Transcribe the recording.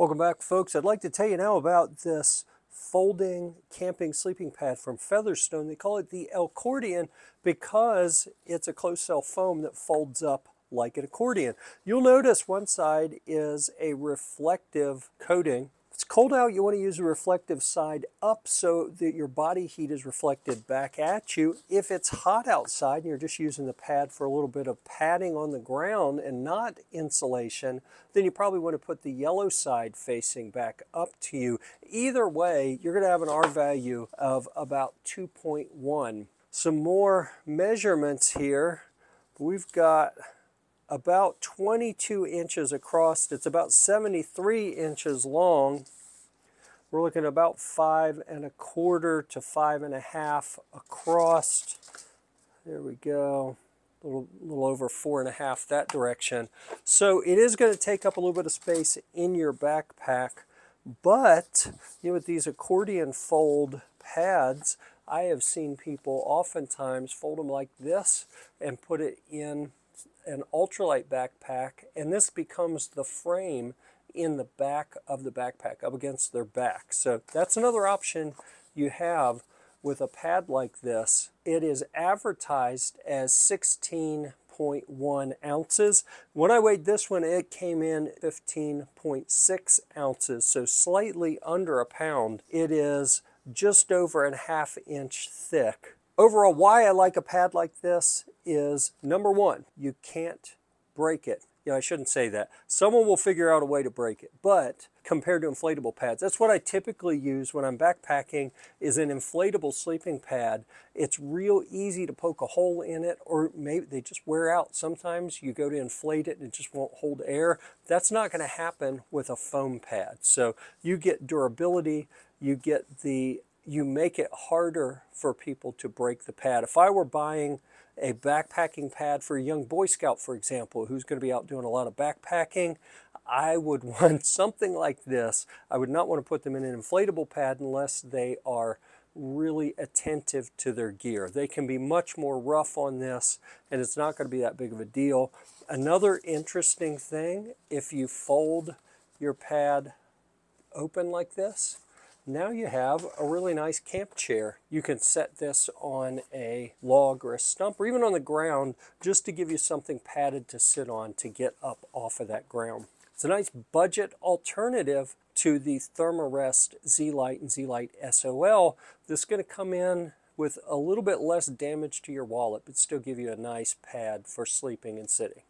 Welcome back folks. I'd like to tell you now about this folding camping sleeping pad from Featherstone. They call it the Elcordion because it's a closed cell foam that folds up like an accordion. You'll notice one side is a reflective coating it's cold out, you want to use a reflective side up so that your body heat is reflected back at you. If it's hot outside and you're just using the pad for a little bit of padding on the ground and not insulation, then you probably want to put the yellow side facing back up to you. Either way, you're going to have an R value of about 2.1. Some more measurements here. We've got about 22 inches across. It's about 73 inches long. We're looking about five and a quarter to five and a half across. There we go. A little, little over four and a half that direction. So it is going to take up a little bit of space in your backpack, but you know, with these accordion fold pads, I have seen people oftentimes fold them like this and put it in an ultralight backpack, and this becomes the frame in the back of the backpack, up against their back. So that's another option you have with a pad like this. It is advertised as 16.1 ounces. When I weighed this one, it came in 15.6 ounces, so slightly under a pound. It is just over a half inch thick. Overall, why I like a pad like this is number one, you can't break it. You know, I shouldn't say that. Someone will figure out a way to break it, but compared to inflatable pads, that's what I typically use when I'm backpacking is an inflatable sleeping pad. It's real easy to poke a hole in it or maybe they just wear out. Sometimes you go to inflate it and it just won't hold air. That's not going to happen with a foam pad. So you get durability, you get the you make it harder for people to break the pad. If I were buying a backpacking pad for a young Boy Scout, for example, who's going to be out doing a lot of backpacking, I would want something like this. I would not want to put them in an inflatable pad unless they are really attentive to their gear. They can be much more rough on this and it's not going to be that big of a deal. Another interesting thing, if you fold your pad open like this, now you have a really nice camp chair. You can set this on a log or a stump or even on the ground just to give you something padded to sit on to get up off of that ground. It's a nice budget alternative to the Thermarest Z-Lite and Z-Lite SOL. This is going to come in with a little bit less damage to your wallet, but still give you a nice pad for sleeping and sitting.